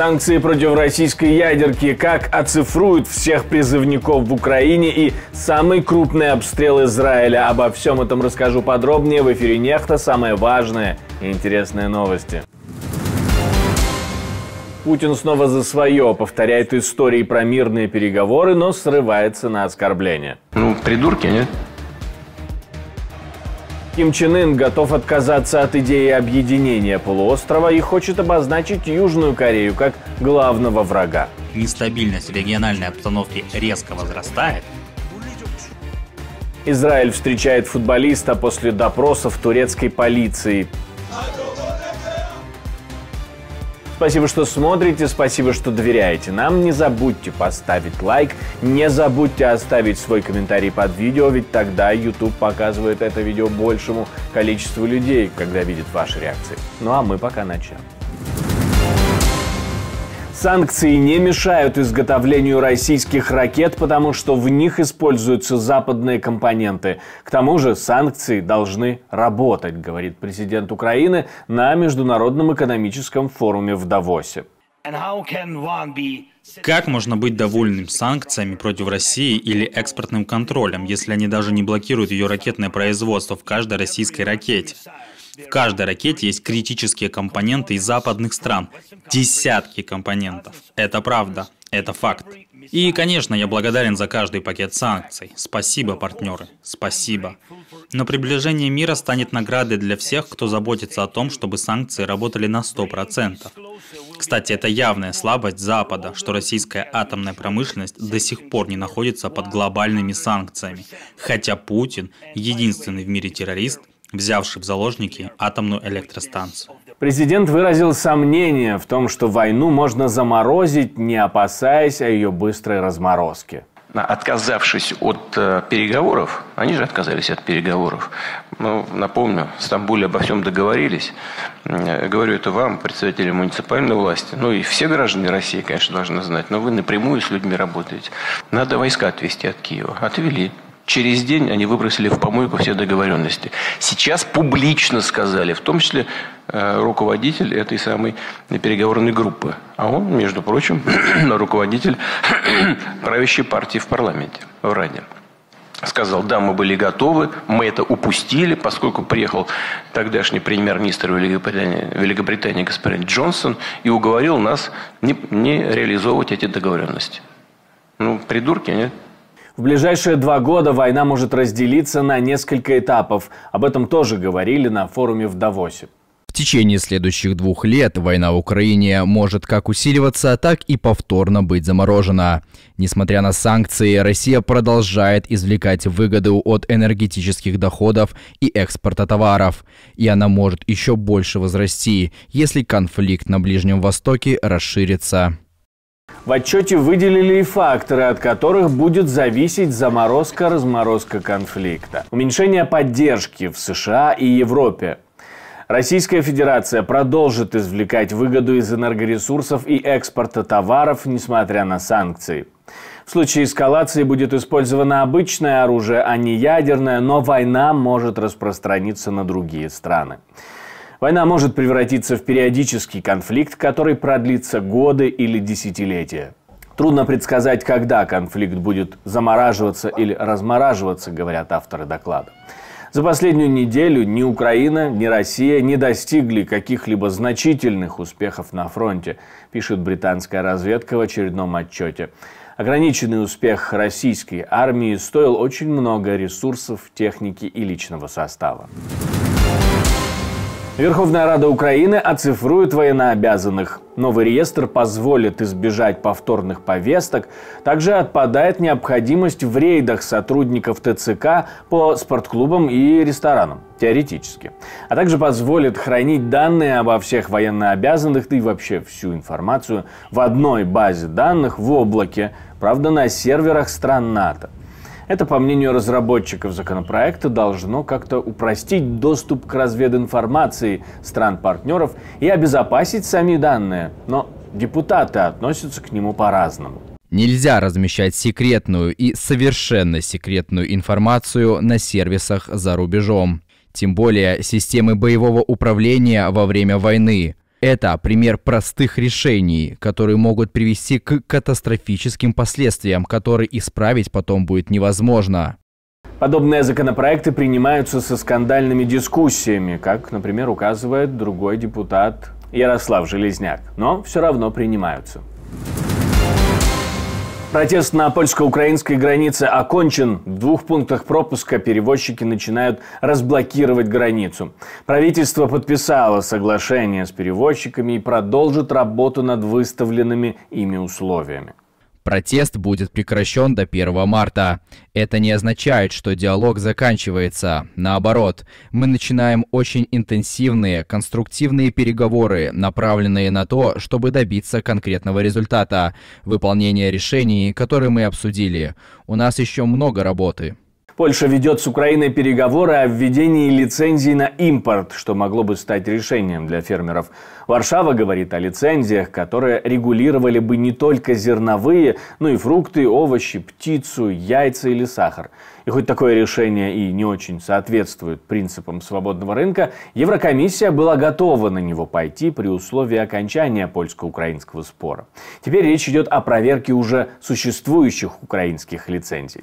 Санкции против российской ядерки, как оцифруют всех призывников в Украине и самый крупный обстрел Израиля. Обо всем этом расскажу подробнее в эфире Нехта. Самые важные и интересные новости. Путин снова за свое, повторяет истории про мирные переговоры, но срывается на оскорбление. Ну, придурки, нет? Ким Чен Ын готов отказаться от идеи объединения полуострова и хочет обозначить Южную Корею как главного врага. Нестабильность в региональной обстановке резко возрастает. Израиль встречает футболиста после допросов турецкой полиции. Спасибо, что смотрите, спасибо, что доверяете нам. Не забудьте поставить лайк, не забудьте оставить свой комментарий под видео, ведь тогда YouTube показывает это видео большему количеству людей, когда видит ваши реакции. Ну а мы пока начнем. Санкции не мешают изготовлению российских ракет, потому что в них используются западные компоненты. К тому же санкции должны работать, говорит президент Украины на Международном экономическом форуме в Давосе. Как можно быть довольным санкциями против России или экспортным контролем, если они даже не блокируют ее ракетное производство в каждой российской ракете? В каждой ракете есть критические компоненты из западных стран. Десятки компонентов. Это правда. Это факт. И, конечно, я благодарен за каждый пакет санкций. Спасибо, партнеры. Спасибо. Но приближение мира станет наградой для всех, кто заботится о том, чтобы санкции работали на 100%. Кстати, это явная слабость Запада, что российская атомная промышленность до сих пор не находится под глобальными санкциями. Хотя Путин, единственный в мире террорист, взявший в заложники атомную электростанцию. Президент выразил сомнение в том, что войну можно заморозить, не опасаясь о ее быстрой разморозке отказавшись от э, переговоров, они же отказались от переговоров. Ну, напомню, в Стамбуле обо всем договорились. Э, говорю это вам, представители муниципальной власти. Ну и все граждане России, конечно, должны знать. Но вы напрямую с людьми работаете. Надо войска отвести от Киева. Отвели. Через день они выбросили в помойку все договоренности. Сейчас публично сказали, в том числе э, руководитель этой самой переговорной группы. А он, между прочим, руководитель правящей партии в парламенте, в Раде. Сказал, да, мы были готовы, мы это упустили, поскольку приехал тогдашний премьер-министр Великобритании, Великобритании господин Джонсон и уговорил нас не, не реализовывать эти договоренности. Ну, придурки, нет? В ближайшие два года война может разделиться на несколько этапов. Об этом тоже говорили на форуме в Давосе. В течение следующих двух лет война в Украине может как усиливаться, так и повторно быть заморожена. Несмотря на санкции, Россия продолжает извлекать выгоду от энергетических доходов и экспорта товаров. И она может еще больше возрасти, если конфликт на Ближнем Востоке расширится. В отчете выделили и факторы, от которых будет зависеть заморозка-разморозка конфликта. Уменьшение поддержки в США и Европе. Российская Федерация продолжит извлекать выгоду из энергоресурсов и экспорта товаров, несмотря на санкции. В случае эскалации будет использовано обычное оружие, а не ядерное, но война может распространиться на другие страны. Война может превратиться в периодический конфликт, который продлится годы или десятилетия. Трудно предсказать, когда конфликт будет замораживаться или размораживаться, говорят авторы доклада. За последнюю неделю ни Украина, ни Россия не достигли каких-либо значительных успехов на фронте, пишет британская разведка в очередном отчете. Ограниченный успех российской армии стоил очень много ресурсов, техники и личного состава. Верховная Рада Украины оцифрует военнообязанных. Новый реестр позволит избежать повторных повесток. Также отпадает необходимость в рейдах сотрудников ТЦК по спортклубам и ресторанам. Теоретически. А также позволит хранить данные обо всех военнообязанных, да и вообще всю информацию в одной базе данных в облаке, правда на серверах стран НАТО. Это, по мнению разработчиков законопроекта, должно как-то упростить доступ к развединформации стран-партнеров и обезопасить сами данные. Но депутаты относятся к нему по-разному. Нельзя размещать секретную и совершенно секретную информацию на сервисах за рубежом. Тем более системы боевого управления во время войны. Это пример простых решений, которые могут привести к катастрофическим последствиям, которые исправить потом будет невозможно. Подобные законопроекты принимаются со скандальными дискуссиями, как, например, указывает другой депутат Ярослав Железняк, но все равно принимаются. Протест на польско-украинской границе окончен. В двух пунктах пропуска перевозчики начинают разблокировать границу. Правительство подписало соглашение с перевозчиками и продолжит работу над выставленными ими условиями. Протест будет прекращен до 1 марта. Это не означает, что диалог заканчивается. Наоборот, мы начинаем очень интенсивные, конструктивные переговоры, направленные на то, чтобы добиться конкретного результата, выполнения решений, которые мы обсудили. У нас еще много работы. Польша ведет с Украиной переговоры о введении лицензий на импорт, что могло бы стать решением для фермеров. Варшава говорит о лицензиях, которые регулировали бы не только зерновые, но и фрукты, овощи, птицу, яйца или сахар. И хоть такое решение и не очень соответствует принципам свободного рынка, Еврокомиссия была готова на него пойти при условии окончания польско-украинского спора. Теперь речь идет о проверке уже существующих украинских лицензий.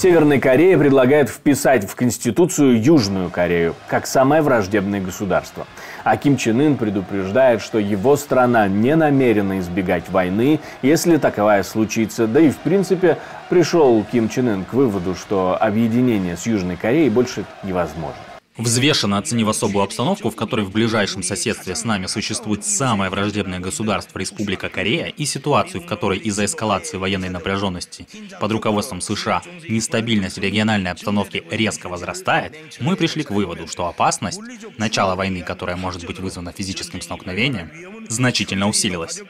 Северная Корея предлагает вписать в Конституцию Южную Корею как самое враждебное государство. А Ким Чен Ын предупреждает, что его страна не намерена избегать войны, если таковая случится. Да и в принципе пришел Ким Чен Ын к выводу, что объединение с Южной Кореей больше невозможно. Взвешенно оценив особую обстановку, в которой в ближайшем соседстве с нами существует самое враждебное государство Республика Корея, и ситуацию, в которой из-за эскалации военной напряженности под руководством США нестабильность региональной обстановки резко возрастает, мы пришли к выводу, что опасность, начала войны, которая может быть вызвана физическим столкновением, значительно усилилась.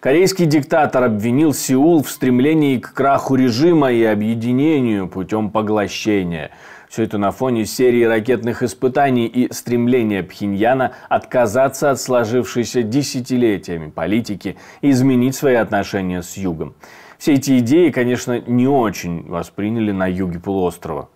Корейский диктатор обвинил Сеул в стремлении к краху режима и объединению путем поглощения – все это на фоне серии ракетных испытаний и стремления Пхеньяна отказаться от сложившейся десятилетиями политики и изменить свои отношения с Югом. Все эти идеи, конечно, не очень восприняли на юге полуострова.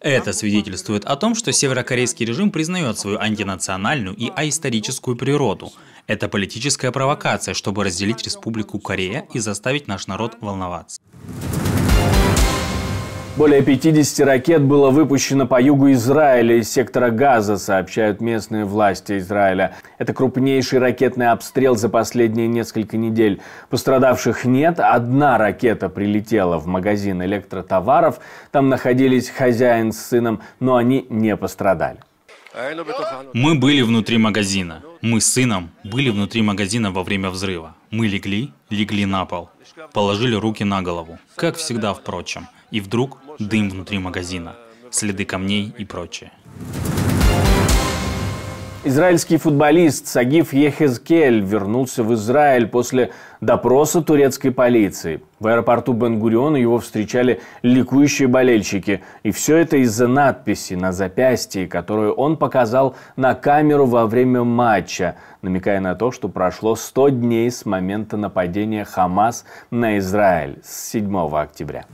Это свидетельствует о том, что северокорейский режим признает свою антинациональную и аисторическую природу. Это политическая провокация, чтобы разделить Республику Корея и заставить наш народ волноваться. Более 50 ракет было выпущено по югу Израиля из сектора Газа, сообщают местные власти Израиля. Это крупнейший ракетный обстрел за последние несколько недель. Пострадавших нет. Одна ракета прилетела в магазин электротоваров. Там находились хозяин с сыном, но они не пострадали. Мы были внутри магазина. Мы с сыном были внутри магазина во время взрыва. Мы легли, легли на пол, положили руки на голову, как всегда, впрочем. И вдруг дым внутри магазина, следы камней и прочее. Израильский футболист Сагиф Ехезкель вернулся в Израиль после допроса турецкой полиции. В аэропорту Бен-Гуриона его встречали ликующие болельщики. И все это из-за надписи на запястье, которую он показал на камеру во время матча, намекая на то, что прошло 100 дней с момента нападения Хамас на Израиль с 7 октября.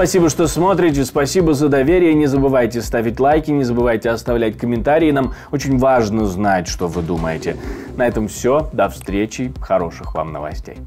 Спасибо, что смотрите, спасибо за доверие. Не забывайте ставить лайки, не забывайте оставлять комментарии. Нам очень важно знать, что вы думаете. На этом все. До встречи. Хороших вам новостей.